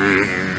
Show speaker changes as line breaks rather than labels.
Mm-hmm.